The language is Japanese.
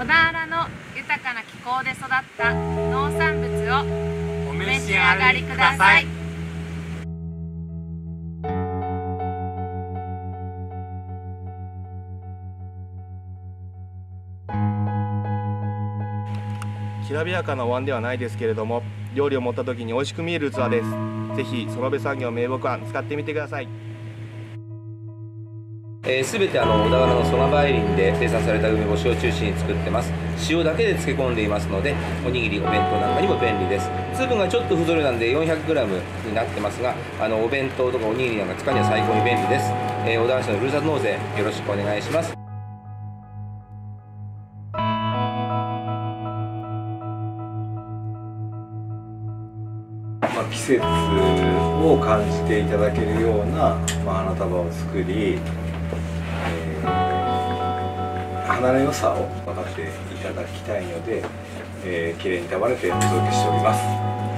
小田原の豊かな気候で育った農産物をお召し上がりください。きらびやかなお椀ではないですけれども料理を持った時に美味しく見える器です。ぜひ園部産業名木椀使ってみてください。えー、全てあの小田原のソナバイリンで生産された梅干しを中心に作ってます。塩だけで漬け込んでいますのでおにぎりお弁当なんかにも便利です。粒がちょっと不ぞろいなんで 400g になってますがあのお弁当とかおにぎりなんか使うには最高に便利です、えー、小田原市のふるさと納税よろしくお願いします。まあ、季節を感じていただけるような、まあ、花束を作り、えー、花の良さを分かっていただきたいので、えー、綺麗に束ねてお届けしております。